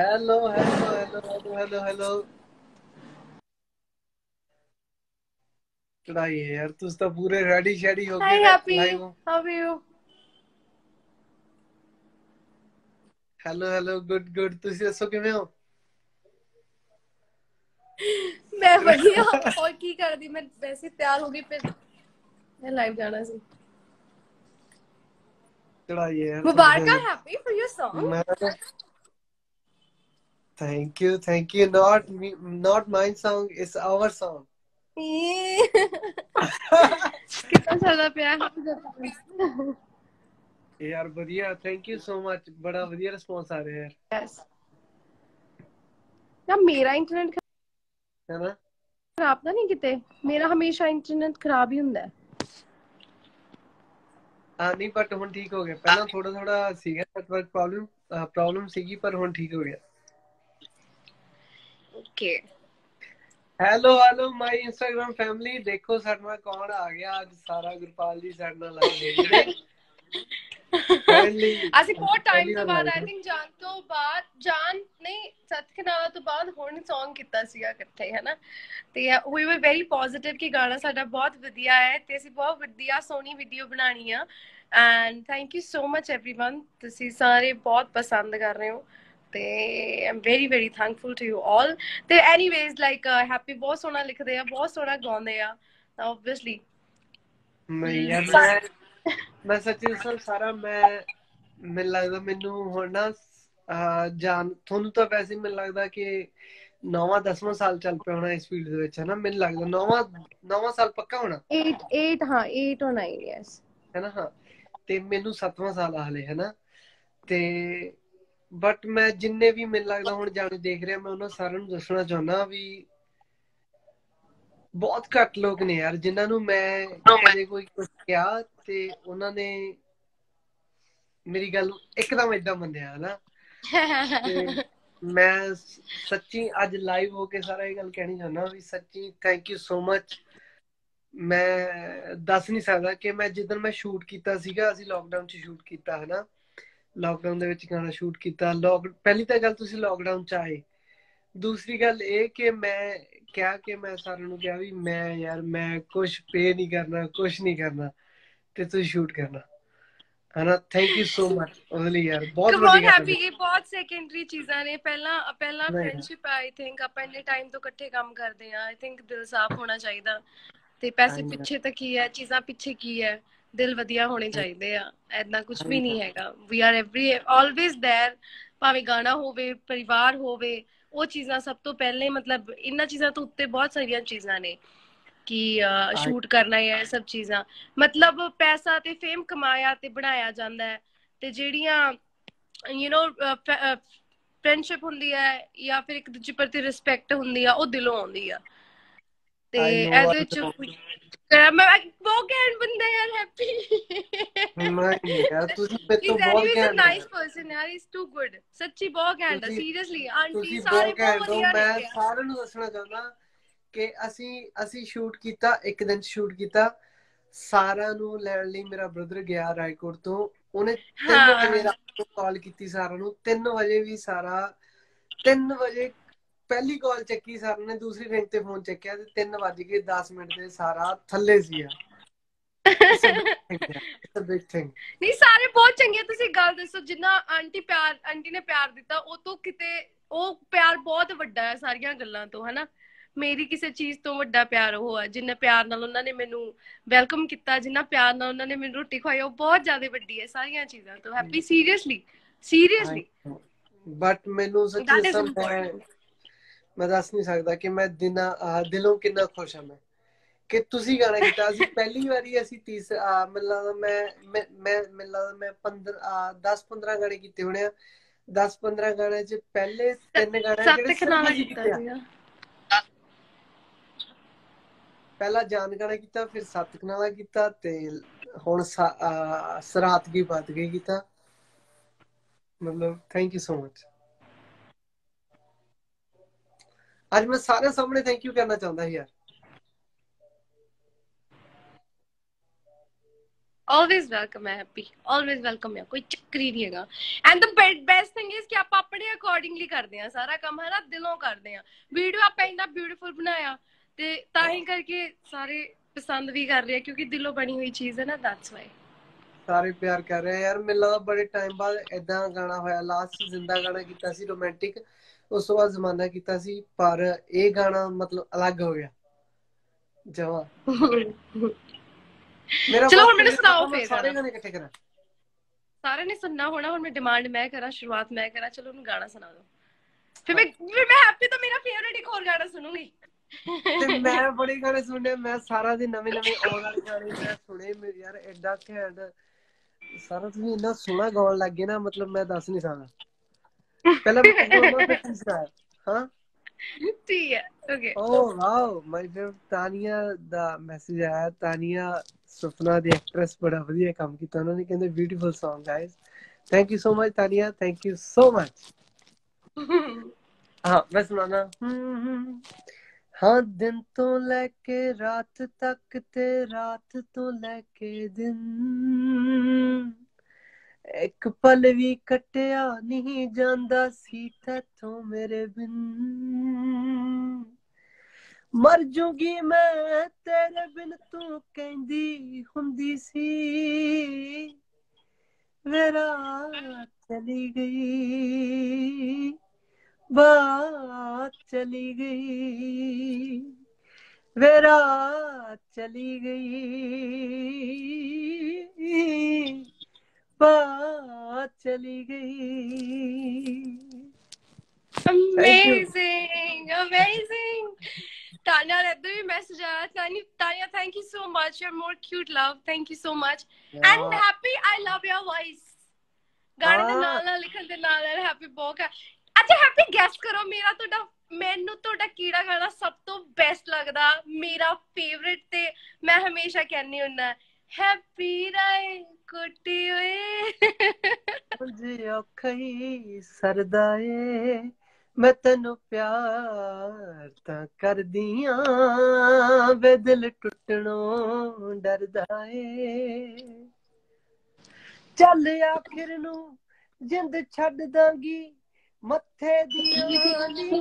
Hello, hello, hello, hello, hello, hello. ਚੜਾਈ ਹੈ ਯਾਰ ਤੁਸੀਂ ਤਾਂ ਪੂਰੇ ਰੈਡੀ ਸ਼ੈਡੀ ਹੋ hi happy K how are you hello hello good good ਤੁਸੀਂ ਦੱਸੋ ਕਿਵੇਂ ਹੋ ਮੈਂ ਵਧੀਆ ਹੋਰ ਕੀ ਕਰਦੀ ਮੈਂ ਵੈਸੇ ਤਿਆਰ ਹੋ ਗਈ ਫਿਰ ਮੈਂ ਲਾਈਵ ਜਾਣਾ ਸੀ ਚੜਾਈ ਹੈ ਮੁਬਾਰਕਾਂ ਹੈਪੀ ਫॉर ਯੂਰ ਸੌਂਗ ਮੈਂ thank you thank you not not my Song it's our Song. ਕਿੱਦਾਂ ਚੱਲਦਾ ਪਿਆ ਯਾਰ ਵਧੀਆ ਥੈਂਕ ਯੂ ਸੋ ਮਚ ਬੜਾ ਵਧੀਆ ਰਿਸਪੌਂਸ ਆ ਰਿਹਾ ਯਾਰ ਯੈਸ ਨਾ ਮੇਰਾ ਇੰਟਰਨੈਟ ਹੈਨਾ ਖਰਾਬ ਤਾਂ ਨਹੀਂ ਕਿਤੇ ਮੇਰਾ ਹਮੇਸ਼ਾ ਇੰਟਰਨੈਟ ਖਰਾਬ ਹੀ ਹੁੰਦਾ ਹੈ ਹਾਂ ਨਹੀਂ ਬਟ ਹੁਣ ਠੀਕ ਹੋ ਗਿਆ ਪਹਿਲਾਂ ਥੋੜਾ ਥੋੜਾ ਸੀਗਾ ਨੈਟਵਰਕ ਪ੍ਰੋਬਲਮ ਪ੍ਰੋਬਲਮ ਸੀਗੀ ਪਰ ਹੁਣ ਠੀਕ ਹੋ ਗਿਆ okay hello hello my Instagram family ਦੇਖੋ ਸਾਡੇ ਨਾਲ ਕੌਣ ਆ ਗਿਆ ਅੱਜ ਸਾਰਾ ਗੁਰਪਾਲ ਜੀ ਸਾਡੇ ਨਾਲ ਆਏ ਨੇ ਫਾਈਨਲੀ ਅਸੀਂ ਬਹੁਤ ਟਾਈਮ ਤੋਂ ਬਾਅਦ ਆਈ ਥਿੰਕ ਜਾਨ ਤੋਂ ਬਾਅਦ ਜਾਨ ਨਹੀਂ ਸਤਖਨਾਲਾ ਤੋਂ ਬਾਅਦ ਹੁਣ Song ਕੀਤਾ ਸੀਗਾ ਇਕੱਠੇ ਹੈਨਾ ਤੇ ਵੀ ਵਰ ਵੈਰੀ ਪੋਜ਼ਿਟਿਵ ਕਿ ਗਾਣਾ ਸਾਡਾ ਬਹੁਤ ਵਧੀਆ ਹੈ ਤੇ ਅਸੀਂ ਬਹੁਤ ਵਧੀਆ ਸੋਹਣੀ ਵੀਡੀਓ ਬਣਾਣੀ ਆ and thank you so much everyone ਤੁਸੀਂ ਸਾਰੇ ਬਹੁਤ ਪਸੰਦ ਕਰ ਰਹੇ ਹੋ ਤੇ I'm very very thankful to you all ਤੇ ਐਨੀਵੇਜ਼ ਲਾਈਕ ਹੈਪੀ ਬਹੁਤ ਸੋਹਣਾ ਲਿਖਦੇ ਆ ਬਹੁਤ ਸੋਹਣਾ ਗਾਉਂਦੇ ਆ ਆਬਵੀਅਸਲੀ ਯਾਰ ਮੈਂ ਮੈਂ ਸੱਚੀ ਦੱਸਾਂ ਸਾਰਾ ਮੈਂ ਮੈਨੂੰ ਲੱਗਦਾ ਮੈਨੂੰ ਹੁਣ ਨਾ ਜਾਨ ਤੁਹਾਨੂੰ ਤਾਂ ਵੈਸੇ ਮੈਨੂੰ ਲੱਗਦਾ ਕਿ ਨੌਵਾਂ ਦਸਵਾਂ ਸਾਲ ਚੱਲ ਪਿਆ ਹੋਣਾ ਇਸ ਫੀਲਡ ਦੇ ਵਿੱਚ ਹੈ ਨਾ ਮੈਨੂੰ ਲੱਗਦਾ ਨੌਵਾਂ ਨੌਵਾਂ ਸਾਲ ਪੱਕਾ ਹੋਣਾ? 8 8 ਹਾਂ 8 or 9 ਯੈਸ ਹੈ ਨਾ ਹਾਂ। ਤੇ ਮੈਨੂੰ ਸੱਤਵਾਂ ਸਾਲ ਆ ਹਲੇ ਹੈ ਨਾ ਤੇ ਬਟ ਮੈਂ ਜਿੰਨੇ ਵੀ ਮੈਨੂੰ ਲੱਗਦਾ ਹੁਣ ਜਾਣੇ ਦੇਖ ਰਿਹਾ, ਮੈਂ ਉਹਨਾਂ ਸਾਰਿਆਂ ਨੂੰ ਦੱਸਣਾ ਚਾਹੁੰਦਾ ਵੀ ਬਹੁਤ ਘੱਟ ਲੋਕ ਨੇ ਯਾਰ, ਜਿਨ੍ਹਾਂ ਨੂੰ ਮੈਂ ਕਦੇ ਕੋਈ ਕੁਝ ਕਿਹਾ ਤੇ ਉਹਨਾਂ ਨੇ ਮੇਰੀ ਗੱਲ ਇੱਕਦਮ ਇਦਾਂ ਮੰਨਿਆ ਹਨਾ ਤੇ ਮੈਂ ਸੱਚੀ ਅੱਜ ਲਾਈਵ ਹੋ ਕੇ ਸਾਰਾ ਇਹ ਗੱਲ ਕਹਿਣੀ ਚਾਹੁੰਦਾ ਵੀ ਸੱਚੀ ਥੈਂਕ ਯੂ ਸੋ ਮਚ ਮੈਂ ਦੱਸ ਨਹੀਂ ਸਕਦਾ ਕਿ ਮੈਂ ਜਿੱਦਣ ਮੈਂ ਸ਼ੂਟ ਕੀਤਾ ਸੀਗਾ, ਅਸੀਂ ਲੋਕਡਾਊਨ 'ਚ ਸ਼ੂਟ ਕੀਤਾ ਹਨਾ ਲੋਕਡਾਊਨ ਦੇ ਵਿੱਚ ਗਾਣਾ ਸ਼ੂਟ ਕੀਤਾ। ਲੋਕ ਪਹਿਲੀ ਤਾਂ ਗੱਲ ਤੁਸੀਂ ਲੋਕਡਾਊਨ 'ਚ ਆਏ। ਦੂਸਰੀ ਗੱਲ ਇਹ ਕਿ ਮੈਂ ਕਿਹਾ ਕਿ ਮੈਂ ਸਾਰਿਆਂ ਨੂੰ ਕਿਹਾ ਵੀ ਮੈਂ ਯਾਰ ਮੈਂ ਕੁਝ ਪੇ ਨਹੀਂ ਕਰਨਾ ਕੁਝ ਨਹੀਂ ਕਰਨਾ ਤੇ ਤੁਸੀਂ ਸ਼ੂਟ ਕਰਨਾ। ਹਨਾ? ਥੈਂਕ ਯੂ ਸੋ ਮਚ ਉਹਦੇ ਲਈ ਯਾਰ ਬਹੁਤ ਗੱਲ। ਹੈਪੀ ਇਹ ਬਹੁਤ ਸੈਕੰਡਰੀ ਚੀਜ਼ਾਂ ਨੇ। ਪਹਿਲਾਂ ਪਹਿਲਾਂ। ਫਰੈਂਡਸ਼ਿਪ ਆਈ ਥਿੰਕ ਆਪਾਂ ਇੰਨੇ ਟਾਈਮ ਤੋਂ ਇਕੱਠੇ ਕੰਮ ਕਰਦੇ ਆ ਆਈ ਥਿੰਕ ਦਿਲ ਸਾਫ਼ ਹੋਣਾ ਚਾਹੀਦਾ। ਤੇ ਪੈਸੇ। ਪਿੱਛੇ ਤਾਂ ਕੀ ਹੈ? ਚੀਜ਼ਾਂ ਪਿੱਛੇ ਕੀ ਹੈ? ਦਿਲ ਵਧੀਆ ਹੋਣੇ ਚਾਹੀਦੇ ਆ ਐਦਾਂ ਕੁਝ ਵੀ ਨਹੀਂ ਹੈਗਾ we are every always there ਭਾਵੇਂ ਗਾਣਾ ਹੋਵੇ ਪਰਿਵਾਰ ਹੋਵੇ ਉਹ ਚੀਜ਼ਾਂ ਸਭ ਤੋਂ ਪਹਿਲੇ ਮਤਲਬ ਇਹਨਾਂ ਚੀਜ਼ਾਂ ਤੋਂ ਉੱਤੇ ਬਹੁਤ ਸਾਰੀਆਂ ਚੀਜ਼ਾਂ ਨੇ ਕਿ ਸ਼ੂਟ ਕਰਨਾ ਹੈ ਇਹ ਸਭ ਚੀਜ਼ਾਂ ਮਤਲਬ ਪੈਸਾ ਤੇ ਫੇਮ ਕਮਾਇਆ ਤੇ ਬਣਾਇਆ ਜਾਂਦਾ ਹੈ ਤੇ ਜਿਹੜੀਆਂ ਯੂ نو ਫਰੈਂਡਸ਼ਿਪ ਹੁੰਦੀ ਹੈ ਜਾਂ ਫਿਰ ਇੱਕ ਦੂਜੇ ਪ੍ਰਤੀ ਰਿਸਪੈਕਟ ਹੁੰਦੀ ਆ ਉਹ ਦਿਲੋਂ ਆਉਂਦੀ ਆ ਤੇ ਇਹਦੇ ਚ. ਮੈਂ ਬਹੁਤ ਘੈਂਟ ਬੰਦਾ ਯਾਰ ਹੈਪੀ। ਨਹੀਂ ਯਾਰ ਤੁਸੀਂ ਮੇਰੇ ਤੋਂ ਬਹੁਤ ਘੈਂਟ nice person ਯਾਰ he's too good ਸੱਚੀ ਬਹੁਤ ਘੈਂਟ ਹੈ ਸੀਰੀਅਸਲੀ ਆਂਟੀ ਸਾਰੇ ਬਹੁਤ ਹੋ ਵਧੀਆ ਮੈਂ ਨੇ ਸਾਰਿਆਂ ਨੂੰ ਦੱਸਣਾ ਚਾਹੁੰਦਾ ਕਿ ਅਸੀਂ ਅਸੀਂ ਸ਼ੂਟ ਕੀਤਾ ਇੱਕ ਦਿਨ ਸ਼ੂਟ ਕੀਤਾ। ਸਾਰਿਆਂ ਨੂੰ ਲੈਣ ਲਈ ਮੇਰਾ ਬ੍ਰਦਰ ਗਿਆ ਰਾਏਕੋਟ ਤੋਂ। ਉਹਨੇ 3 ਹਾਂ। ਵਜੇ ਰਾਤ ਨੂੰ ਕਾਲ ਕੀਤੀ ਸਾਰਿਆਂ ਨੂੰ। 3 ਵਜੇ ਵੀ ਸਾਰਾ 3 ਵਜੇ ਪਹਿਲੀ ਕਾਲ ਚੱਕੀ ਸਾਰਿਆਂ ਨੇ ਦੂਸਰੀ ਰਿੰਗ ਤੇ ਫੋਨ ਚੱਕਿਆ ਤੇ 3 ਵਜ ਕੇ 10 ਮਿੰਟ ਤੇ ਸਾਰਾ ਥੱਲੇ ਸੀ ਆ। ਬਿਗ ਥਿੰਗ ਨਹੀਂ ਸਾਰੇ ਬਹੁਤ ਚੰਗੇ। ਤੁਸੀਂ ਗੱਲ ਦੱਸੋ ਜਿੰਨਾ ਆਂਟੀ ਪਿਆਰ ਆਂਟੀ ਨੇ ਪਿਆਰ ਦਿੱਤਾ ਉਹ ਤੋਂ ਕਿਤੇ ਉਹ ਪਿਆਰ ਬਹੁਤ ਵੱਡਾ ਹੈ ਸਾਰੀਆਂ ਗੱਲਾਂ ਤੋਂ ਹਨਾ? ਮੇਰੀ ਕਿਸੇ ਚੀਜ਼ ਤੋਂ ਵੱਡਾ ਪਿਆਰ ਉਹ ਆ ਜਿੰਨਾ ਪਿਆਰ ਨਾਲ ਉਹਨਾਂ ਨੇ ਮੈਨੂੰ ਵੈਲਕਮ ਕੀਤਾ ਜਿੰਨਾ ਪਿਆਰ ਨਾਲ ਉਹਨਾਂ ਨੇ ਮੈਨੂੰ ਰੋਟੀ ਖਵਾਈ ਉਹ ਬਹੁਤ ਜ਼ਿਆਦਾ ਵੱਡੀ ਹੈ ਸਾਰੀਆਂ ਚੀਜ਼ਾਂ ਤੋਂ ਹੈਪੀ ਸੀਰੀਅਸਲੀ ਸੀਰੀਅਸਲੀ ਬਟ ਮੈਨੂੰ ਸੱਚੀ ਦੱਸਾਂ ਮੈਂ ਦੱਸ ਨਹੀਂ ਸਕਦਾ ਕਿ ਮੈਂ ਦਿਨਾਂ ਦਿਲੋਂ ਕਿੰਨਾ ਖੁਸ਼ ਹਾਂ ਮੈਂ। ਕਿ ਤੁਸੀਂ ਗਾਣਾ ਕੀਤਾ ਸੀ ਪਹਿਲੀ ਵਾਰੀ ਅਸੀਂ ਤੀਸ ਆਹ, ਮੈਨੂੰ ਲੱਗਦਾ ਮੈਂ ਮੈਂ ਮੈਨੂੰ ਲੱਗਦਾ ਮੈਂ 15 10 15 ਗਾਣੇ ਕੀਤੇ ਹੋਣੇ ਆ। 10 15 ਗਾਣਿਆਂ ਚ ਪਹਿਲੇ ਤਿੰਨ ਗਾਣੇ ਸੱਤ ਜਿਹੜੇ ਸਿਰਫ ਅਸੀਂ ਕੀਤਾ। ਸੀਗਾ ਪਹਿਲਾ ਜਾਨ ਗਾਣਾ ਕੀਤਾ ਫਿਰ ਸੱਤ ਕਨਾਲਾ ਕੀਤਾ ਤੇ ਹੁਣ ਸਰਾਤ ਕੀ ਬਾਤ ਗਈ ਕੀਤਾ। ਮਤਲਬ ਥੈਂਕ ਯੂ ਸੋ ਮਚ ਅੱਜ ਮੈਂ ਸਾਰਿਆਂ ਸਾਹਮਣੇ ਥੈਂਕ ਯੂ ਕਰਨਾ ਚਾਹੁੰਦਾ ਯਾਰ। ਆਲਵੇਜ਼ ਵੈਲਕਮ ਹੈ ਹੈਪੀ ਆਲਵੇਜ਼ ਵੈਲਕਮ ਹੈ ਕੋਈ ਚੱਕਰ ਹੀ ਨਹੀਂ ਹੈਗਾ। And the best thing is ਕਿ ਆਪਾਂ ਆਪਣੇ ਅਕੋਰਡਿੰਗਲੀ ਕਰਦੇ ਆ ਸਾਰਾ ਕੰਮ ਹੈ ਨਾ, ਦਿਲੋਂ ਕਰਦੇ ਆ ਵੀਡੀਓ ਆਪਾਂ ਇੰਨਾ ਬਿਊਟੀਫੁਲ ਬਣਾਇਆ, ਤੇ ਤਾਂ ਹੀ ਕਰਕੇ ਸਾਰੇ ਪਸੰਦ ਵੀ ਕਰ ਰਹੇ ਆ, ਕਿਉਂਕਿ ਦਿਲੋਂ ਬਣੀ ਹੋਈ ਚੀਜ਼ ਹੈ ਨਾ ਦੈਟਸ ਵਾਈ ਸਾਰੇ ਪਿਆਰ ਕਰ ਰਹੇ ਯਾਰ ਮੈਨੂੰ ਲੱਗਦਾ ਬੜੇ ਟਾਈਮ ਬਾਅਦ ਇਦਾਂ ਗਾਣਾ ਹੋਇਆ। ਲਾਸਟ ਜ਼ਿੰਦਾ ਗਾਣਾ ਕੀਤਾ ਸੀ ਰੋਮਾਂਟਿਕ ਉਸ ਤੋਂ ਬਾਅਦ ਜ਼ਮਾਨਾ ਕੀਤਾ ਸੀ ਪਰ ਇਹ ਗਾਣਾ ਮਤਲਬ ਅਲੱਗ ਹੋ ਗਿਆ। ਜਵਾ ਮੇਰਾ ਚਲੋ ਹੁਣ ਮੈਨੂੰ ਸੁਣਾਓ ਫੇਰ ਸਾਰੇ ਗਾਣਾ। ਇਕੱਠੇ ਕਰਾਂ। ਸਾਰਿਆਂ ਨੇ ਸੁਣਨਾ ਹੋਣਾ ਹੁਣ ਮੈਂ ਡਿਮਾਂਡ ਮੈਂ ਕਰਾਂ ਸ਼ੁਰੂਆਤ ਮੈਂ ਕਰਾਂ। ਚਲੋ ਉਹਨੂੰ ਗਾਣਾ ਸੁਣਾ ਦਿਓ। ਫਿਰ ਮੈਂ ਫਿਰ ਮੈਂ ਹੈਪੀ ਤਾਂ ਮੇਰਾ ਫੇਵਰਿਟ ਇੱਕ ਹੋਰ ਗਾਣਾ ਸੁਣੂਗੀ। ਤੇ ਮੈਂ ਬੜੇ ਗਾਣੇ ਸੁਣਨੇ ਮੈਂ ਸਾਰਾ ਦਿਨ ਨਵੇਂ ਨਵੇਂ ਆਉਣ ਵਾਲੇ ਗਾਣੇ ਮੈਂ ਸੁਣੇ। ਮੇਰੇ ਯਾਰ ਐਡਾ ਘੈਂਟ ਸਾਰਾ ਤੁਸੀਂ ਇੰਨਾ ਸੋਹਣਾ ਗਾਉਣ ਲੱਗੇ ਨਾ ਮਤਲਬ ਮੈਂ ਦੱਸ ਨਹੀਂ ਸਕਦਾ। ਪਹਿਲਾਂ ਮੈਂ ਗਾਉਣਾ ਫਿਰ ਸੁਣਾਇਆ ਹਾਂ। ਠੀਕ ਹੈ okay oh wow my fave Tania the message ਆਇਆ ਤਾਨੀਆ ਸੁਪਨਾ ਦੀ ਐਕਟ੍ਰੈਸ ਬੜਾ ਵਧੀਆ ਕੰਮ ਕੀਤਾ ਉਹਨਾਂ ਨੇ ਕਹਿੰਦੇ beautiful Song guys thank you so much Tania thank you so much ਹਾਂ ਮੈਂ ਸੁਣਾਣਾ ਹਾਂ ਦਿਨ ਤੋਂ ਲੈ ਕੇ ਰਾਤ ਤੱਕ ਤੇ ਰਾਤ ਤੋਂ ਲੈ ਕੇ ਦਿਨ। ਇੱਕ ਪਲ ਵੀ ਕਟਿਆ ਨਹੀਂ ਜਾਂਦਾ ਸੀ ਤੇਥੋਂ ਮੇਰੇ ਬਿਨ। ਮਰ ਜੂਗੀ ਮੈਂ ਤੇਰੇ ਬਿਨ, ਤੂੰ ਕਹਿੰਦੀ ਹੁੰਦੀ ਸੀ। ਮੇਰਾ ਚਲੀ ਗਈ। ਬਾਤ ਚਲੀ ਗਈ ਮੇਰਾ ਚਲੀ ਗਈ ਬਾਤ ਚਲੀ ਗਈ Amazing, amazing. Tanya, ਇੱਧਰ ਵੀ ਮੈਸੇਜ ਆਇਆ ਤਾਨੀ Tania thank you so much you more cute love thank you so much and happy I love your voice ਗਾਣੇ ਦੇ ਹਾਂ। ਨਾਲ ਨਾਲ ਲਿਖਣ ਦੇ ਨਾਲ ਨਾਲ ਹੈਪੀ ਬਹੁਤ ਹੈ ਅੱਛਾ ਹੈਪੀ ਗੈਸ ਕਰੋ। ਮੇਰਾ ਤੁਹਾਡਾ, ਮੈਨੂੰ ਤੁਹਾਡਾ ਕਿਹੜਾ ਗਾਣਾ ਸਭ ਤੋਂ ਬੈਸਟ ਲੱਗਦਾ। ਮੇਰਾ ਫੇਵਰਿਟ ਤੇ ਮੈਂ ਹਮੇਸ਼ਾ ਕਹਿੰਨੀ ਹੁੰਨਾ ਹੈਪੀ ਰਾਏ ਕੁੱਟੀ ਓਏ। ਮੁਝੇ ਔਖਾ ਸਰਦਾ ਏ ਮੈਂ ਤੈਨੂੰ ਪਿਆਰ ਤਾਂ ਕਰਦੀਆਂ ਵੇ ਦਿਲ ਟੁੱਟਣੋਂ ਡਰਦਾ ਏ। ਚੱਲ ਆਖਿਰ ਨੂੰ ਜਿੰਦ ਛੱਡ ਦਾਂਗੀ ਮੱਥੇ ਦੀਆਂ ਨੀ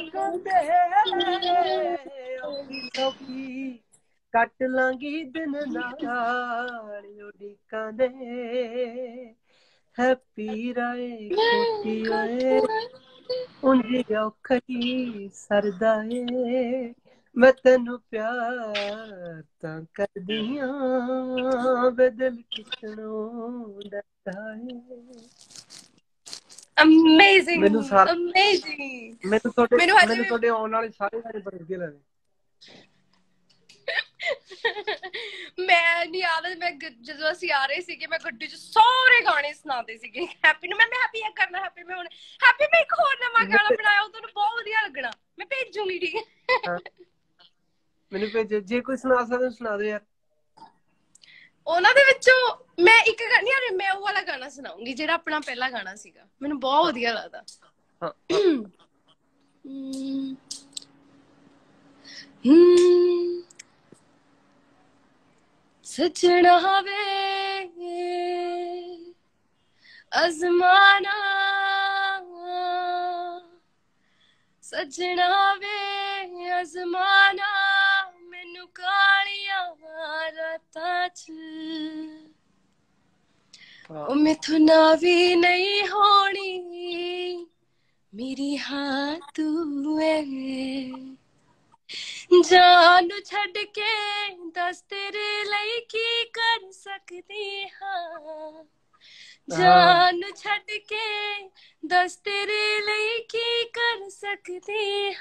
ਔਖੀ ਸੌਖੀ ਕੱਟ ਲਾਂਗੀ ਦਿਨ ਨਾਲ ਉਡੀਕਾਂ ਦੇ। ਹੈਪੀ ਰਾਏ ਕੁੱਟੀ ਓਏ ਉਂਝੀ ਔਖਾ ਸਰਦਾ ਏ। ਮੈਂ ਤੈਨੂੰ ਪਿਆਰ ਤਾਂ ਕਰਦੀਆਂ ਬਦਲ ਕਿਤਨੋਂ ਡਰਦਾ ਏ। ਅਮੇਜ਼ਿੰਗ ਮੈਨੂੰ ਸਾਰਾ- ਅਮੇਜ਼ਿੰਗ ਮੈਨੂੰ ਤੁਹਾਡੇ ਮੈਨੂੰ ਤੁਹਾਡੇ ਆਉਣ ਵਾਲੇ ਸਾਰੇ ਗਾਣੇ ਬੜੇ ਵਧੀਆ ਮੈਂ ਨਹੀਂ ਯਾਦ ਮੈਂ ਜਦੋਂ ਅਸੀਂ ਆ ਰਹੇ ਸੀਗੇ ਮੈਂ ਗੱਡੀ 'ਚ ਸਾਰੇ ਗਾਣੇ ਸੁਣਾਉਂਦੇ ਸੀਗੇ। ਹੈਪੀ ਨੂੰ ਮੈਂ ਮੈਂ ਹੈਪੀ ਇਹ ਕਰਨਾ ਹੈਪੀ ਮੈਂ ਹੁਣ ਹੈਪੀ ਮੈਂ ਇੱਕ ਹੋਰ ਨਵਾਂ ਗਾਣਾ ਬਣਾਇਆ ਉਹ ਤੁਹਾਨੂੰ ਬਹੁਤ ਵਧੀਆ ਲੱਗਣਾ। ਮੈਂ ਭੇਜੂਗੀ ਠੀਕ ਹੈ। ਮੈਨੂੰ ਭੇਜੋ ਜੇ ਕੋਈ ਸੁਣਾ ਸਕਦਾ ਸੁਣਾ ਦਿਓ ਯਾਰ। ਉਹਨਾਂ ਦੇ ਵਿੱਚੋਂ ਮੈਂ ਇੱਕ ਗਾਣਾ ਯਾਰ ਮੈਂ ਉਹ ਵਾਲਾ ਗਾਣਾ ਸੁਣਾਉਂਗੀ ਜਿਹੜਾ ਆਪਣਾ ਪਹਿਲਾ ਗਾਣਾ ਸੀਗਾ ਮੈਨੂੰ ਬਹੁਤ ਵਧੀਆ ਲੱਗਦਾ ਹਾਂ ਹਮ। ਹਮ। ਸਜਣਾ ਵੇ ਅਜ਼ਮਾਨਾ ਸਜਣਾ ਵੇ ਅਜ਼ਮਾਨਾ ਰਾਤਾਂ 'ਚ ਉਹ ਮੈਥੋਂ ਨਾ ਵੀ ਨਹੀਂ ਹੋਣੀ ਮੇਰੀ ਹਾਂ ਤੂੰ ਐ ਜਾਨ ਨੂੰ ਛੱਡ ਕੇ ਦੱਸ ਤੇਰੇ ਲਈ ਕੀ ਕਰ ਸਕਦੀ ਹਾਂ ਜਾਨ ਨੂੰ ਛੱਡ ਕੇ ਦੱਸ ਤੇਰੇ ਲਈ ਕੀ ਕਰ ਸਕਦੀ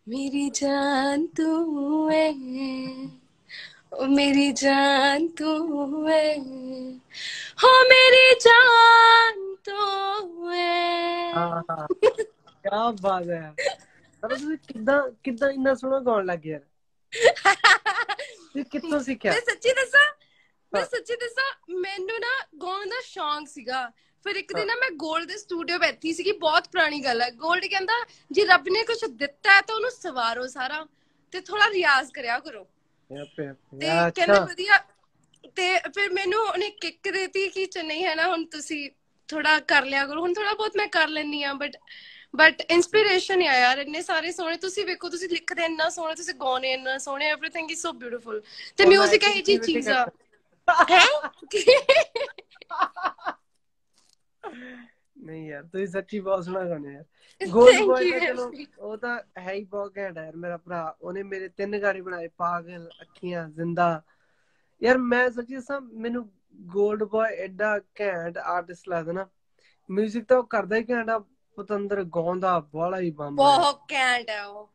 ਹਾਂ ਮੈਂ ਜਾਨ ਨਹੀਂ ਦੇਣੀ ਮੇਰੀ ਜਾਨ ਤੂੰ ਐ ओ मेरी जान तू है हो मेरी जान तू है ਹਾਂ ਹਾਂ ਕੀ ਬਾਤ ਹੈ ਪਰ ਤੁਸੀਂ ਕਿੱਦਾਂ ਕਿੱਦਾਂ ਇੰਨਾ ਸੋਹਣਾ ਗਾਉਣ ਲੱਗ ਗਏ ਯਾਰ ਤੁਸੀਂ ਕਿੱਥੋਂ ਸਿੱਖਿਆ ਮੈਂ ਸੱਚੀ ਦੱਸਾਂ ਮੈਂ ਹਾਂ। ਸੱਚੀ ਦੱਸਾਂ ਮੈਨੂੰ ਨਾ ਗਾਉਣ ਦਾ ਸ਼ੌਂਕ ਸੀਗਾ ਫਿਰ ਇੱਕ ਦਿਨ ਨਾ ਮੈਂ ਗੋਲਡ ਦੇ ਸਟੂਡੀਓ ਬੈਠੀ ਸੀਗੀ ਬਹੁਤ ਪੁਰਾਣੀ ਗੱਲ ਹੈ ਗੋਲਡ ਕਹਿੰਦਾ ਜੇ ਰੱਬ ਨੇ ਕੁਝ ਦਿੱਤਾ ਹੈ ਤਾਂ ਉਹਨੂੰ ਸਵਾਰੋ ਸਾਰਾ ਤੇ ਥੋੜਾ ਰਿਆਜ਼ ਕਰਿਆ ਕਰੋ। ਤੇ ਕਹਿੰਦੇ ਵਧੀਆ ਤੇ ਫਿਰ ਮੈਨੂੰ ਉਹਨੇ ਕਿੱਕ ਦੇਤੀ ਕਿ ਚ ਨਹੀਂ ਹੈ ਨਾ ਹੁਣ ਤੁਸੀਂ ਥੋੜਾ ਕਰ ਲਿਆ ਕਰੋ। ਹੁਣ ਥੋੜਾ ਬਹੁਤ ਮੈਂ ਕਰ ਲੈਣੀ ਆ ਬਟ ਬਟ ਇਨਸਪੀਰੇਸ਼ਨ ਆ ਯਾਰ ਇੰਨੇ ਸਾਰੇ ਸੋਹਣੇ। ਤੁਸੀਂ ਵੇਖੋ ਤੁਸੀਂ ਲਿਖਦੇ ਇੰਨਾ ਸੋਹਣਾ ਤੁਸੀਂ ਗਾਉਣੇ ਇੰਨਾ ਸੋਹਣੇ ਐਵਰੀਥਿੰਗ ਇਜ਼ ਸੋ ਬਿਊਟੀਫੁਲ ਤੇ 뮤직 ਇਹ ਜੀ ਚੀਜ਼। ਆ। ਹੈ? ਨਹੀਂ ਯਾਰ ਤੁਸੀਂ ਸੱਚੀ ਬਹੁਤ ਸੋਹਣਾ ਗਾਉਂਦੇ ਯਾਰ। ਗੋਲ ਬੋਏ ਦਾ ਚਲੋ ਉਹ ਤਾਂ ਹੈ ਹੀ ਬਹੁਤ ਘੈਂਟ ਯਾਰ ਮੇਰਾ ਭਰਾ। ਉਹਨੇ ਮੇਰੇ ਤਿੰਨ ਗਾਣੇ ਬਣਾਏ ਪਾਗਲ ਅੱਖੀਆਂ ਜ਼ਿੰਦਾ। ਯਾਰ ਮੈਂ ਸੱਚੀ ਦੱਸਾਂ ਮੈਨੂੰ ਗੋਲਡ ਬੋਏ ਐਡਾ ਘੈਂਟ ਆਰਟਿਸਟ ਲੱਗਦਾ ਨਾ। 뮤직 ਤਾਂ ਉਹ ਕਰਦਾ ਹੀ ਘੈਂਟ ਆ ਪਤੰਦਰ ਗਾਉਂਦਾ ਬਾਲਾ ਹੀ ਬੰਬ ਬਹੁਤ ਘੈਂਟ ਆ ਉਹ।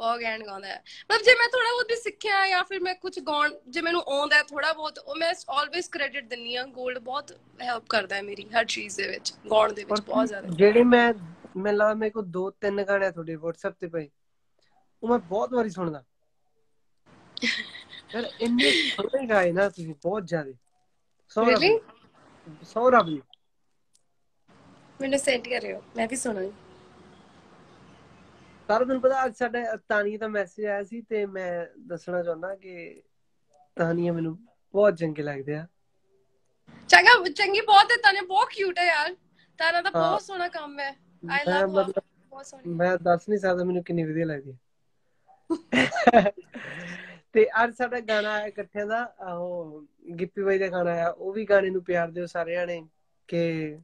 ਬਹੁਤ ਕੈਂਟ ਗਾਉਂਦਾ ਹੈ। ਮਤਲਬ ਜੇ ਮੈਂ ਥੋੜਾ ਬਹੁਤ ਵੀ ਸਿੱਖਿਆ ਜਾਂ ਫਿਰ ਮੈਂ ਕੁਝ ਗਾਉਣ ਜੇ ਮੈਨੂੰ ਆਉਂਦਾ ਹੈ ਥੋੜਾ ਬਹੁਤ ਉਹ ਮੈਂ ਆਲਵੇਸ ਕ੍ਰੈਡਿਟ ਦਿੰਨੀ ਆ 골ਡ ਬਹੁਤ ਹੈਲਪ ਕਰਦਾ ਹੈ ਮੇਰੀ ਹਰ ਚੀਜ਼ ਦੇ ਵਿੱਚ ਗਾਉਣ ਦੇ ਵਿੱਚ ਬਹੁਤ ਜ਼ਿਆਦਾ। ਜਿਹੜੇ ਮੈਂ ਮੈਨੂੰ ਲੱਗਦਾ ਮੇਰੇ ਕੋਲ ਦੋ ਤਿੰਨ ਗਾਣੇ ਤੁਹਾਡੇ WhatsApp ਤੇ ਪਏ ਉਹ ਮੈਂ ਬਹੁਤ ਵਾਰੀ ਸੁਣਦਾ। ਯਾਰ ਇੰਨੇ ਸੋਹਣੇ ਗਾਏ ਨਾ ਤੁਸੀਂ ਬਹੁਤ ਜ਼ਿਆਦੇ। ਸੌ ਰੱਬ Really? ਦੀ। ਸੌ ਰੱਬ ਦੀ ਮੈਨੂੰ ਸੈਂਡ ਕਰਿਓ ਮੈਂ ਵੀ ਸੁਣਾਂਗੀ। ਸਾਰਾ ਦਿਨ ਪਤਾ ਅੱਜ ਸਾਡੇ ਤਾਨੀਆ ਦਾ ਮੈਸੇਜ ਆਇਆ ਸੀ ਤੇ ਮੈਂ ਦੱਸਣਾ ਚਾਹੁੰਦਾ ਕਿ ਤਾਨੀਆ ਮੈਨੂੰ ਬਹੁਤ ਚੰਗੇ ਲੱਗਦੇ ਆ। ਚੰਗਾ ਚੰਗੀ ਬਹੁਤ ਹੈ ਤਾਨੇ ਬਹੁਤ ਕਿਊਟ ਹੈ ਯਾਰ। ਤਾਨਾ ਦਾ। ਬਹੁਤ ਸੋਹਣਾ ਕੰਮ ਹੈ। ਆਈ ਲਵ ਮਤਲਬ ਬਹੁਤ ਸੋਹਣੀ। ਮੈਂ ਦੱਸ ਨਹੀਂ ਸਕਦਾ ਮੈਨੂੰ ਕਿੰਨੀ ਵਧੀਆ ਲੱਗਦੀ ਹੈ। ਤੇ ਅੱਜ ਸਾਡਾ ਗਾਣਾ ਆਇਆ ਇਕੱਠਿਆਂ ਦਾ ਉਹ ਗਿੱਪੀ ਬਾਈ ਦਾ ਗਾਣਾ ਆਇਆ ਉਹ ਵੀ ਗਾਣੇ ਨੂੰ ਪਿਆਰ ਦਿਓ ਸਾਰੇ ਜਾਣੇ ਕਿ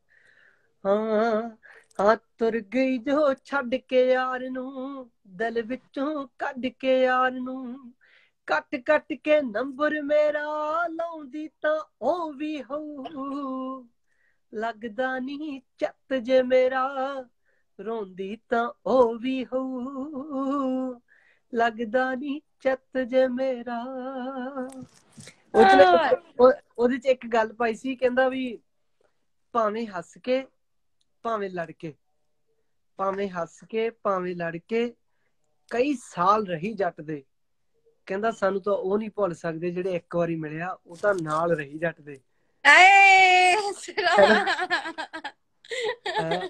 ਹਾਂ ਹਾਂ ਤੁਰ ਗਈ ਜੋ ਛੱਡ ਕੇ ਯਾਰ ਨੂੰ ਦਿਲ ਵਿੱਚੋਂ ਕੱਢ ਕੇ ਯਾਰ ਨੂੰ। ਕੱਟ ਕੱਟ ਕੇ ਨੰਬਰ ਮੇਰਾ ਲਾਉਂਦੀ ਤਾਂ ਉਹ ਵੀ ਹੋਊ। ਲੱਗਦਾ ਨਹੀਂ ਚੱਤ ਜੇ ਮੇਰਾ ਰੋਂਦੀ ਤਾਂ ਉਹ ਵੀ ਹੋਊ। ਲੱਗਦਾ ਨਹੀਂ ਚੱਤ ਜੇ ਮੇਰਾ। ਉਹਦੇ ਚ ਇੱਕ ਗੱਲ ਪਾਈ ਸੀ ਕਹਿੰਦਾ ਵੀ ਭਾਵੇਂ ਹੱਸ ਕੇ ਭਾਵੇਂ ਲੜ ਕੇ ਭਾਵੇਂ ਹੱਸ ਕੇ ਭਾਵੇਂ ਲੜ ਕੇ ਕਈ ਸਾਲ ਰਹੀ ਜੱਟ ਦੇ। ਕਹਿੰਦਾ ਸਾਨੂੰ ਤਾਂ ਉਹ ਨਹੀਂ ਭੁੱਲ ਸਕਦੇ ਜਿਹੜੇ ਇੱਕ ਵਾਰੀ ਮਿਲਿਆ ਉਹ ਤਾਂ ਨਾਲ ਰਹੀ ਜੱਟ ਦੇ। ਏ ਏਦਾਂ।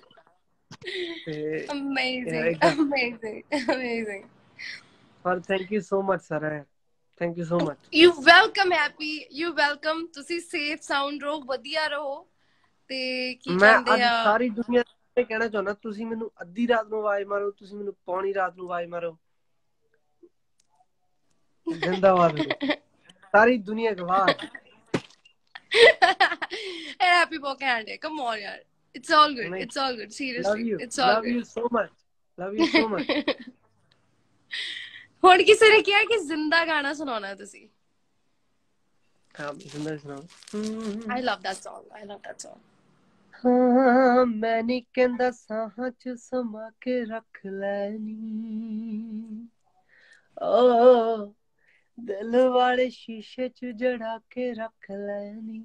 amazing amazing ਪਰ thank you so much sir thank you so much you welcome Happy you welcome ਤੁਸੀਂ ਸੇਫ ਸਾਊਂਡ ਰਹੋ ਵਧੀਆ ਰਹੋ। ਤੇ ਕੀ ਮੈਂ ਕਹਿੰਦੇ ਆ? ਸਾਰੀ ਦੁਨੀਆ ਨੂੰ ਕਹਿਣਾ ਚਾਹੁੰਦਾ ਤੁਸੀਂ ਮੈਨੂੰ ਅੱਧੀ ਰਾਤ ਨੂੰ ਆਵਾਜ਼ ਮਾਰੋ ਤੁਸੀਂ ਮੈਨੂੰ ਪੌਣੀ ਰਾਤ ਨੂੰ ਆਵਾਜ਼ ਮਾਰੋ। ਜਿੰਦਾਬਾਦ ਰਹੋ। ਸਾਰੀ ਦੁਨੀਆ ਗਵਾਹ ਹੈ। ਹੈਪੀ ਬੋਕੈਂਡ ਕਮ ਔਨ ਯਾਰ। It's all good. It's all good love seriously you it's all love you so much love you so much ਹੁਣ ਕਿਸੇ ਨੇ ਕਿਹਾ ਕਿ ਜ਼ਿੰਦਾ ਗਾਣਾ ਸੁਣਾਉਣਾ ਤੁਸੀਂ? ਹਾਂ ਜਿੰਦਾ ਸੁਣਾਓ I love that Song I love that Song ਹਾਂ, ਮੈਂ ਨਹੀਂ ਕਹਿੰਦਾ ਸਾਹਾਂ ਚ ਸਮਾ ਕੇ ਰੱਖ ਲੈਣੀ। ਓ ਦਿਲ ਵਾਲੇ ਸ਼ੀਸ਼ੇ ਚ ਜੜਾ ਕੇ ਰੱਖ ਲੈਣੀ।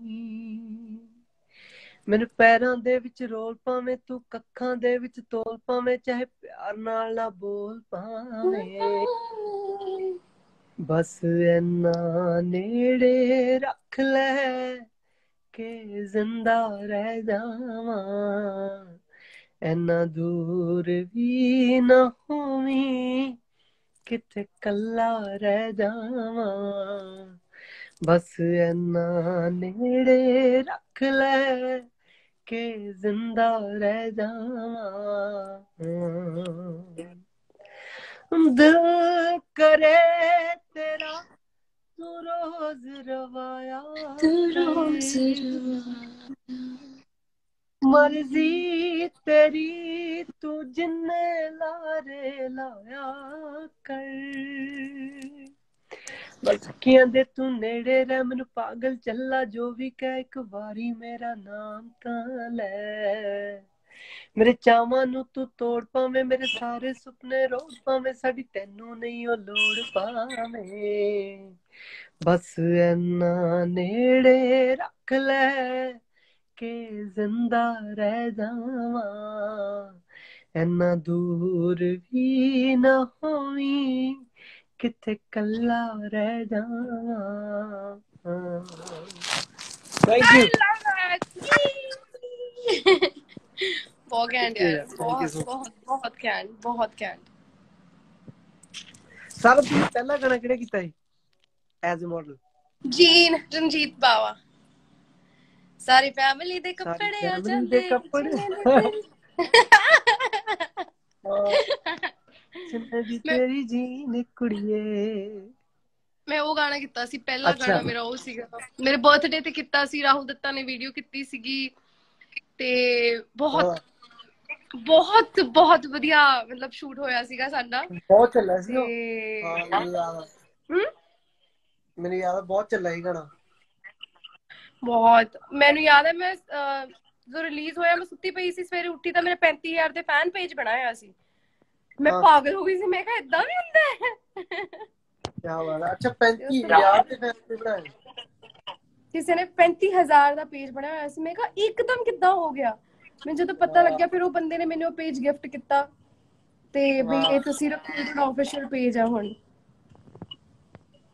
ਮੈਨੂੰ ਪੈਰਾਂ ਦੇ ਵਿੱਚ ਰੋਲ ਪਾਵੇਂ, ਤੂੰ ਕੱਖਾਂ ਦੇ ਵਿੱਚ ਤੋਲ ਪਾਵੇਂ, ਚਾਹੇ ਪਿਆਰ ਨਾਲ ਨਾ ਬੋਲ ਪਾਵੇਂ। ਬਸ ਇੰਨਾ ਨੇੜੇ ਰੱਖ ਲੈ। ਕਿ ਜ਼ਿੰਦਾ ਰਹਿ ਜਾਵਾਂ। ਇੰਨਾ ਦੂਰ ਵੀ ਨਾ ਹੋਵੀਂ ਕਿਤੇ ਕੱਲਾ ਰਹਿ ਜਾਵਾਂ। ਬਸ ਇੰਨਾ ਨੇੜੇ ਰੱਖ ਲੈ ਕੇ ਜ਼ਿੰਦਾ ਰਹਿ ਜਾਵਾਂ। ਦਿਲ ਕਰੇ ਰੋਜ਼ ਰਵਾਇਆ ਮਰਜ਼ੀ ਤੇਰੀ ਤੂੰ ਜਿੰਨੇ ਲਾਰੇ ਲਾਇਆ ਕਰ ਬਸ ਕੀਆਂ ਦੇ ਤੂੰ ਨੇੜੇ ਰਹਿ ਮੈਨੂੰ ਪਾਗਲ ਚੱਲਾ ਜੋ ਵੀ ਕਹਿ ਇੱਕ ਵਾਰੀ ਮੇਰਾ ਨਾਮ ਤਾਂ ਲੈ ਮੇਰੇ ਚਾਵਾਂ ਨੂੰ ਤੂੰ ਤੋੜ ਪਾਵੇਂ ਮੇਰੇ ਸਾਰੇ ਸੁਪਨੇ ਰੋੜ ਪਾਵੇਂ ਸਾਡੀ ਤੈਨੂੰ ਨਹੀਂ ਉਹ ਲੋੜ ਪਾਵੇਂ ਬਸ ਇੰਨਾ ਨੇੜੇ ਰੱਖ ਲੈ ਕਿ ਜ਼ਿੰਦਾ ਰਹਿ ਜਾਵਾਂ। ਇੰਨਾ ਦੂਰ ਵੀ ਨਾ ਹੋਵੀਂ ਕਿਤੇ ਕੱਲਾ ਰਹਿ ਜਾਵਾਂ। Thank you! ਬਹੁਤ ਘੈਂਟ ਯਾਰ ਬਹੁਤ. ਬਹੁਤ ਬਹੁਤ ਘੈਂਟ ਬਹੁਤ ਘੈਂਟ। ਸਰ ਤੁਸੀਂ ਪਹਿਲਾ ਗਾਣਾ ਕਿਹੜਾ ਕੀਤਾ ਸੀ? ਐਜ਼ ਅ ਮਾਡਲ ਜੀਨ ਰਣਜੀਤ ਬਾਵਾ। ਸਾਰੀ ਫੈਮਿਲੀ ਦੇ ਕੱਪੜੇ ਆ ਜਾਂਦੇ ਸਿੰਨੇ ਦੀ ਤੇਰੀ ਜੀਨ ਕੁੜੀਏ। ਮੈਂ ਉਹ ਗਾਣਾ ਕੀਤਾ ਸੀ ਪਹਿਲਾ। ਗਾਣਾ ਮੇਰਾ ਉਹ ਸੀਗਾ। ਮੇਰੇ ਬਰਥਡੇ ਤੇ ਕੀਤਾ ਸੀ ਰਾਹੁਲ ਦੱਤਾ ਨੇ ਵੀਡੀਓ ਕੀਤੀ ਸੀਗੀ। ਤੇ ਬਹੁਤ ਬਹੁਤ ਬਹੁਤ ਵਧੀਆ ਮਤਲਬ ਸ਼ੂਟ ਹੋਇਆ ਸੀਗਾ ਸਾਡਾ। ਬਹੁਤ ਚੱਲਿਆ ਸੀ ਹਾਂ ਮੈਨੂੰ ਯਾਦ ਆ। ਬਹੁਤ ਚੱਲਿਆ ਸੀ ਗਾਣਾ। ਬਹੁਤ। ਮੈਨੂੰ ਯਾਦ ਹੈ ਮੈਂ ਜਦੋਂ ਰਿਲੀਜ਼ ਹੋਇਆ ਮੈਂ ਸੁੱਤੀ ਪਈ ਸੀ ਸਵੇਰੇ ਉੱਠੀ ਤਾਂ ਮੇਰੇ 35000 ਦੇ ਫੈਨ ਪੇਜ ਬਣਾਇਆ ਸੀ। ਮੈਂ। ਪਾਗਲ ਹੋ ਗਈ ਸੀ ਮੈਂ ਕਿਹਾ ਇਦਾਂ ਵੀ ਹੁੰਦਾ ਹੈ। ਕੀ ਬਾਤ ਅੱਛਾ 35000 ਤੇ ਫੈਨ ਬਣਾਏ। ਕਿਸੇ ਨੇ 35000 ਦਾ ਪੇਜ ਬਣਾਇਆ ਹੋਇਆ ਸੀ। ਮੈਂ ਕਿਹਾ ਇੱਕਦਮ ਕਿੱਦਾਂ ਹੋ ਗਿਆ? ਮੈਨੂੰ ਜਦੋਂ ਪਤਾ ਲੱਗਿਆ ਫਿਰ ਉਹ ਬੰਦੇ ਨੇ ਮੈਨੂੰ ਉਹ ਪੇਜ ਗਿਫਟ ਕੀਤਾ। ਤੇ ਵੀ ਇਹ ਤੁਸੀਂ ਰੱਖੋ ਇਹ ਤੁਹਾਡਾ ਆਫੀਸ਼ੀਅਲ ਪੇਜ ਆ ਹੁਣ।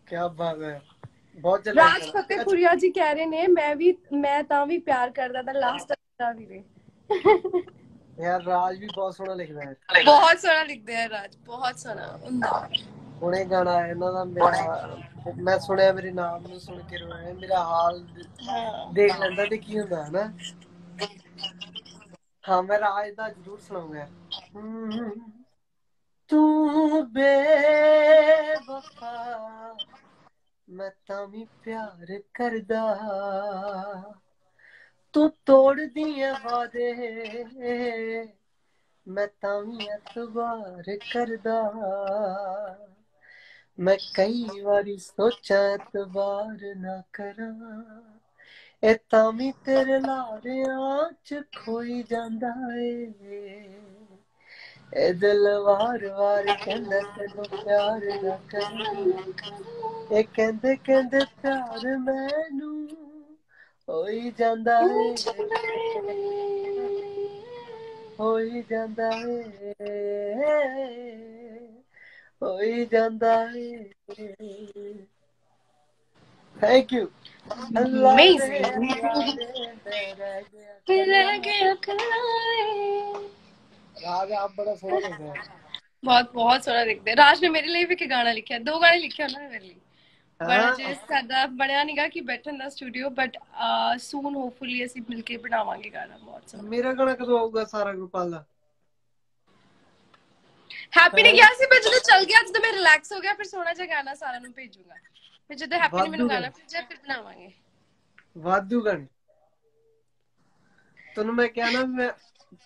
ਕੀ ਬਾਤ ਹੈ। ਬਹੁਤ ਸੀ ਰਾਜ ਗਾਣਾ। ਫਤਿਹਪੁਰੀਆ ਜੀ ਕਹਿ ਰਹੇ ਨੇ ਮੈਂ ਵੀ ਮੈਂ ਤਾਂ ਵੀ ਪਿਆਰ ਕਰਦਾ ਤਾਂ ਲਾਸਟ ਦਾ ਵੀਰੇ। ਯਾਰ ਰਾਜ ਵੀ ਬਹੁਤ ਸੋਹਣਾ ਲਿਖਦਾ ਹੈ। ਬਹੁਤ ਸੋਹਣਾ ਲਿਖਦੇ ਆ ਰਾਜ ਬਹੁਤ ਸੋਹਣਾ ਹੁੰਦਾ। ਹੁਣੇ ਗਾਣਾ ਆਇਆ ਇਹਨਾਂ ਦਾ ਮੇਰਾ ਮੈਂ ਸੁਣਿਆ ਮੇਰੇ ਨਾਮ ਨੂੰ ਸੁਣ ਕੇ ਰੋਇਆ, ਮੇਰਾ ਹਾਲ ਦੇਖ ਲੈਂਦਾ ਤੇ ਕੀ ਹੁੰਦਾ ਹੈ ਨਾ ਹਾਂ, ਮੈਂ ਰਾਜ ਦਾ ਜ਼ਰੂਰ ਸੁਣਾਉਂਗਾ। ਤੂੰ ਬੇਵਫਾ, ਮੈਂ ਤਾਂ ਵੀ ਪਿਆਰ ਕਰਦਾ। ਤੂੰ ਤੋੜਦੀਆਂ ਵਾਦੇ, ਮੈਂ ਤਾਂ ਵੀ ਅਤਵਾਰ ਕਰਦਾ। ਮੈਂ ਕਈ ਵਾਰੀ ਸੋਚਾਂ ਅਤਵਾਰ ਨਾ ਕਰਾਂ ਇਹ ਤਾਂ ਵੀ ਤੇਰੇ ਲਾਰਿਆਂ ਚ ਖੋਈ ਜਾਂਦਾ ਏ ਇਹ ਦਿਲ ਵਾਰ ਵਾਰ ਕਹਿੰਦਾ ਤੈਨੂੰ ਪਿਆਰ ਨਾ ਕਰਾਂ ਇਹ ਕਹਿੰਦੇ ਕਹਿੰਦੇ ਪਿਆਰ ਮੈਨੂੰ ਹੋਈ ਜਾਂਦਾ ਏ ਹੋਈ ਜਾਂਦਾ ਏ ਹੋਈ ਜਾਂਦਾ ਏ ਥੈਂਕ ਯੂ Amazing. ਰਹਿ ਗਿਆ ਕਲਾਏ ਰਾਜ ਆਪ ਬੜਾ ਸੋਹਣਾ ਲਿਖਿਆ ਹੈ ਬਹੁਤ ਬਹੁਤ ਸੋਹਣਾ ਲਿਖਦੇ ਆ। ਰਾਜ ਨੇ ਮੇਰੇ ਲਈ ਵੀ ਇੱਕ ਗਾਣਾ ਲਿਖਿਆ ਦੋ ਗਾਣੇ ਲਿਖੇ ਉਹਨਾਂ ਨੇ ਮੇਰੇ ਲਈ ਬੜਾ ਜੇ ਸਾਡਾ ਬਣਿਆ ਨੀਗਾ ਕਿ ਬੈਠਣ ਦਾ ਸਟੂਡੀਓ ਬਟ ਸੂਨ ਹੋਪਫੁਲੀ ਅਸੀਂ ਮਿਲ ਕੇ ਬਣਾਵਾਂਗੇ ਗਾਣਾ। ਬਹੁਤ ਸੋਹਣਾ। ਮੇਰਾ ਗਾਣਾ ਕਦੋਂ ਆਊਗਾ ਸਾਰਾ ਗੋਪਾਲ ਦਾ ਹੈਪੀ ਨੇ ਕਿਹਾ ਸੀ ਮੈਂ ਜਦੋਂ ਚੱਲ ਗਿਆ ਜਦੋਂ ਮੈਂ ਰਿਲੈਕਸ ਹੋ ਗਿਆ ਫਿਰ ਸੋਹਣਾ ਜਿਹਾ ਗਾਣਾ ਸਾਰਿਆਂ ਨੂੰ ਭੇਜੂਗਾ। ਫਿਰ ਜਦੋਂ ਹੈਪੀ ਨੇ ਮੈਨੂੰ ਗਾਣਾ ਭੇਜਿਆ ਫਿਰ ਬਣਾਵਾਂਗੇ। ਵਾਧੂ ਗਾਣੇ। ਤੁਹਾਨੂੰ ਮੈਂ ਕਿਹਾ ਨਾ ਮੈਂ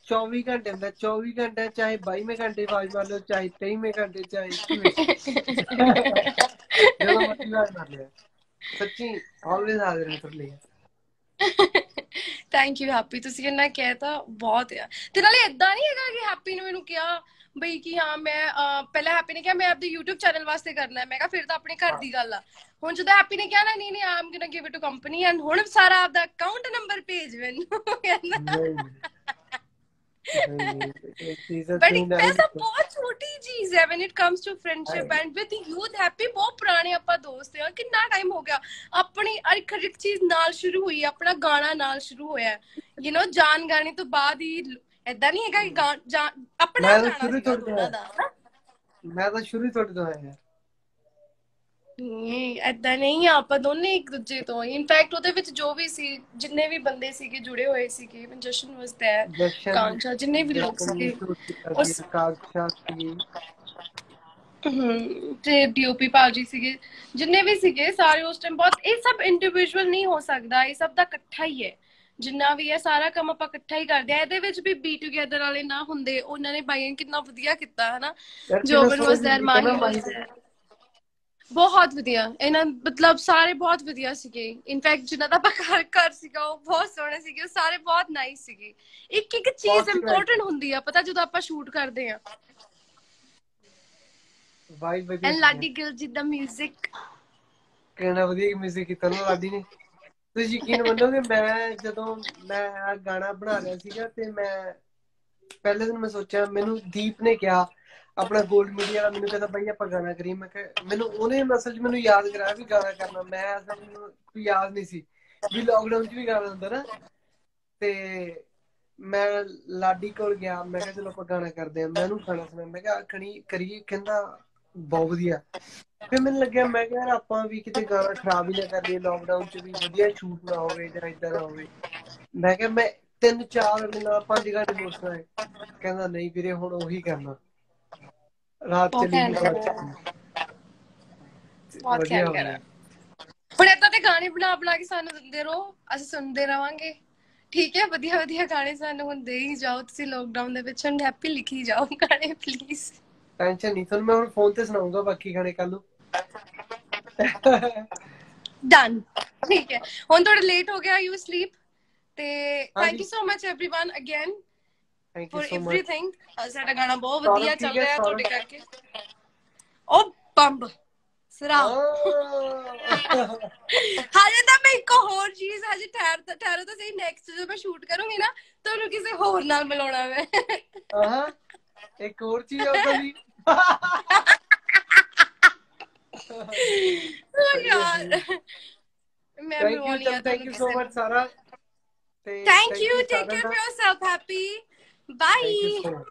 24 ਘੰਟੇ ਮੈਂ 24 ਘੰਟੇ ਚਾਹੇ 22ਵੇਂ ਘੰਟੇ ਆਵਾਜ਼ ਮਾਰ ਲਓ ਚਾਹੇ 23ਵੇਂ ਘੰਟੇ ਚਾਹੇ 21ਵੇਂ ਜਦੋਂ ਮਰਜ਼ੀ ਆਵਾਜ਼ ਮਾਰ ਲਿਆ। ਸੱਚੀ ਆਲਵੇਜ਼ ਹਾਜ਼ਰ ਹਾਂ ਤੁਹਾਡੇ ਲਈ। ਥੈਂਕ ਯੂ ਹੈਪੀ ਤੁਸੀਂ ਇੰਨਾ ਕਹਿਤਾ ਬਹੁਤ ਆ। ਤੇ ਨਾਲੇ ਇਦਾਂ ਨਹੀਂ ਹੈਗਾ ਕਿ ਹੈਪੀ ਨੇ ਮੈਨੂੰ ਕਿਹਾ ਬਈ ਕਿ ਹਾਂ ਮੈਂ ਪਹਿਲਾਂ ਹੈਪੀ ਨੇ ਕਿਹਾ ਮੈਂ ਆਪਣੇ YouTube ਚੈਨਲ ਵਾਸਤੇ ਕਰਨਾ ਹੈ। ਮੈਂ ਕਿਹਾ ਫਿਰ ਤਾਂ ਆਪਣੇ ਘਰ ਦੀ ਗੱਲ ਆ। ਹੁਣ ਜਦੋਂ ਹੈਪੀ ਨੇ ਕਿਹਾ ਨਾ ਨਹੀਂ ਨਹੀਂ I'm gonna give it to company and ਹੁਣ ਸਾਰਾ ਆਪਦਾ ਅਕਾਊਂਟ ਨੰਬਰ ਭੇਜ ਮੈਨੂੰ ਬਟ ਇੱਕ ਪੈਸਾ ਬਹੁਤ ਛੋਟੀ ਚੀਜ਼ ਹੈ when it comes to friendship and with youth happy ਬਹੁਤ ਪੁਰਾਣੇ ਆਪਾਂ ਦੋਸਤ ਆ ਕਿੰਨਾ ਟਾਈਮ ਹੋ ਗਿਆ? ਆਪਣੀ ਹਰ ਇੱਕ ਚੀਜ਼ ਨਾਲ ਸ਼ੁਰੂ ਹੋਈ ਆਪਣਾ ਗਾਣਾ ਨਾਲ ਸ਼ੁਰੂ ਹੋਇਆ ਯੂ نو ਜਾਨ ਗਾਣੇ ਤੋਂ ਬਾਅਦ ਹੀ ਐਦਾਂ ਨਹੀਂ ਹੈਗਾ ਕਿ ਗਾ- ਜਾ- ਆਪਣਾ ਸੀਗਾ ਤੋਂ ਦੋਨਾਂ ਦਾ? ਮੈਂ ਤਾਂ ਸ਼ੁਰੂ ਤੋਂ ਤੁਹਾਡੇ ਤੋਂ ਆਇਆ। ਯਾਰ ਨਹੀਂ ਐਦਾਂ ਨਹੀਂ ਆਪਾਂ ਦੋਨੇ ਇੱਕ ਦੂਜੇ ਤੋਂ ਇਨਫੈਕਟ ਉਹਦੇ ਵਿੱਚ ਜੋ ਵੀ ਸੀ ਜਿੰਨੇ ਵੀ ਬੰਦੇ ਸੀਗੇ ਜੁੜੇ ਹੋਏ ਸੀਗੇ ਜਸ਼ਨ ਵਾਸ ਜਸ਼ਨ ਕਾਂਚਾ ਜਿੰਨੇ ਵੀ ਲੋਕ ਸੀਗੇ ਉਸ- ਕਾਕਸ਼ਾ ਸੀ। ਤੇ ਡੀਓਪੀ ਭਾਜੀ ਸੀਗੇ ਜਿੰਨੇ ਵੀ ਸੀਗੇ ਸਾਰੇ ਉਸ ਟਾਈਮ ਬਹੁਤ ਇਹ ਸਭ ਇੰਡੀਵਿਜੂਅਲ ਨਹੀਂ ਹੋ ਸਕਦਾ ਇਹ ਸਭ ਦਾ ਇਕੱਠਾ ਹੀ ਹੈ। ਜਿੰਨਾ ਵੀ ਹੈ ਸਾਰਾ ਕੰਮ ਆਪਾਂ ਇਕੱਠਾ ਹੀ ਕਰਦੇ ਆ ਇਹਦੇ ਵਿੱਚ ਵੀ ਬੀ ਟੂਗੇਦਰ ਵਾਲੇ ਨਾ ਹੁੰਦੇ ਉਹਨਾਂ ਨੇ ਬਾਈਆਂ ਕਿੰਨਾ ਵਧੀਆ ਕੀਤਾ ਹਨਾ ਜੋਬਨ ਵਾਸ देयर ਮਾਹੀ ਵਾਸ देयर ਬਹੁਤ ਵਧੀਆ ਇਹਨਾਂ ਮਤਲਬ ਸਾਰੇ ਬਹੁਤ ਵਧੀਆ ਸੀਗੇ ਇਨਫੈਕਟ ਜਿਨ੍ਹਾਂ ਦਾ ਆਪਾਂ ਘਰ ਘਰ ਸੀਗਾ ਉਹ ਬਹੁਤ ਸੋਹਣੇ ਸੀਗੇ ਉਹ ਸਾਰੇ ਬਹੁਤ ਨਾਈਸ ਸੀਗੇ ਇੱਕ ਇੱਕ ਚੀਜ਼ Positive ਇੰਪੋਰਟੈਂਟ ਹੁੰਦੀ ਆ ਪਤਾ ਜਦੋਂ ਆਪਾਂ ਸ਼ੂਟ ਕਰਦੇ ਆ ਵਾਈ ਵਧੀਆ ਐਂਡ ਲਾਡੀ ਗਿਲ ਜੀ ਦਾ 뮤직 ਕਿੰਨਾ ਵਧੀਆ ਮਿਊਜ਼ਿਕ ਕੀਤਾ ਨਾ ਲਾਡੀ ਨੇ ਤੁਸੀਂ ਯਕੀਨ ਮੰਨੋਗੇ, ਮੈਂ ਜਦੋਂ ਮੈਂ ਆਹ ਗਾਣਾ ਬਣਾ ਰਿਹਾ ਸੀਗਾ ਤੇ ਮੈਂ ਪਹਿਲੇ ਦਿਨ ਮੈਂ ਸੋਚਿਆ, ਮੈਨੂੰ ਦੀਪ ਨੇ ਕਿਹਾ, ਆਪਣਾ 골ਡ ਮੀਡੀਆ ਵਾਲਾ ਮੈਨੂੰ ਕਹਿੰਦਾ, ਬਈ ਆਪਾਂ ਗਾਣਾ ਕਰੀਏ। ਮੈਂ ਕਿਹਾ, ਮੈਨੂੰ ਉਹਨੇ ਅਸਲ ਮੈਨੂੰ ਯਾਦ ਕਰਾਇਆ ਵੀ ਗਾਣਾ ਕਰਨਾ। ਮੈਂ ਅਸਲ ਮੈਨੂੰ ਕੋਈ ਯਾਦ ਨਹੀਂ ਸੀ ਵੀ ਲੋਕਡਾਊਨ 'ਚ ਵੀ ਗਾਣਾ ਹੁੰਦਾ ਨਾ। ਤੇ ਮੈਂ ਲਾਡੀ ਕੋਲ ਗਿਆ, ਮੈਂ ਕਿਹਾ, ਚਲੋ ਆਪਾਂ ਗਾਣਾ ਕਰਦੇ ਆ ਮੈਂ ਉਹਨੂੰ ਗਾਣਾ ਸੁਣਾਇਆ ਮੈਂ ਕਿਹਾ ਖਣੀ ਕਰੀਏ? ਕਹਿੰਦਾ ਬਹੁਤ ਵਧੀਆ। ਫਿਰ ਮੈਨੂੰ ਲੱਗਿਆ ਮੈਂ ਕਿਹਾ ਯਾਰ ਆਪਾਂ ਵੀ ਕਿਤੇ ਗਾਣਾ ਖਰਾਬ ਹੀ ਨਾ ਕਰੀਏ ਲੋਕਡਾਊਨ 'ਚ ਵੀ ਵਧੀਆ ਸ਼ੂਟ ਨਾ ਹੋਵੇ ਜਾਂ ਇਦਾਂ ਨਾ ਹੋਵੇ। ਮੈਂ ਕਿਹਾ ਮੈਂ ਤਿੰਨ ਚਾਰ ਦਿਨਾਂ ਪੰਜ ਘੰਟੇ ਸੋਚਣਾ ਹੈ ਕਹਿੰਦਾ ਨਹੀਂ ਵੀਰੇ ਹੁਣ ਉਹੀ ਕਰਨਾ। ਰਾਤ ਚਲੀ ਗਈ। ਬਹੁਤ ਗਿਆ। ਕਰਿਆ। ਹੁਣ ਏਦਾਂ ਦੇ ਗਾਣੇ ਬਣਾ ਬਣਾ ਕੇ ਸਾਨੂੰ ਦਿੰਦੇ ਰਹੋ। ਅਸੀਂ ਸੁਣਦੇ ਰਵਾਂਗੇ। ਠੀਕ ਹੈ ਵਧੀਆ ਵਧੀਆ ਗਾਣੇ ਸਾਨੂੰ ਹੁਣ ਦੇ ਹੀ ਜਾਓ। ਤੁਸੀਂ ਲੋਕਡਾਊਨ ਦੇ ਵਿੱਚ ਹੁਣ ਹੈਪੀ ਲਿਖੀ ਜਾਓ ਗਾਣੇ ਪਲੀਜ਼ ਟੈਨਸ਼ਨ ਨਹੀਂ ਤੁਹਾਨੂੰ ਮੈਂ ਫੋਨ ਤੇ ਸੁਣਾਉਂਗਾ ਬਾਕੀ ਗਾਣੇ ਕੱਲ ਨੂੰ। ਡਨ ਠੀਕ ਹੈ। ਹੁਣ ਥੋੜਾ ਲੇਟ ਹੋ ਗਿਆ ਯੂ ਸਲੀਪ ਤੇ thank you so much everyone again thank you so much everything ਸਾਡਾ ਗਾਣਾ ਬਹੁਤ ਵਧੀਆ ਚੱਲ ਰਿਹਾ ਤੁਹਾਡੇ ਕਰਕੇ। Oh bomb. ਸਰਾ। ਹਾਲੇ ਤਾਂ ਮੈਂ ਇੱਕ ਹੋਰ ਚੀਜ਼ ਹਜੇ ਠਹਿਰ ਠਹਿਰੋ ਤਾਂ ਸਹੀ। ਨੈਕਸਟ ਜਦੋਂ ਮੈਂ ਸ਼ੂਟ ਕਰੂੰਗੀ ਨਾ ਤੁਹਾਨੂੰ ਕਿਸੇ ਹੋਰ ਨਾਲ ਮਿਲਾਉਣਾ ਮੈਂ। ਆਹਾਂ। ਇੱਕ ਹੋਰ ਚੀਜ਼ ਆ Oh thank you so much, Sarah. Thank, you. Take care of yourself, Happy. Bye.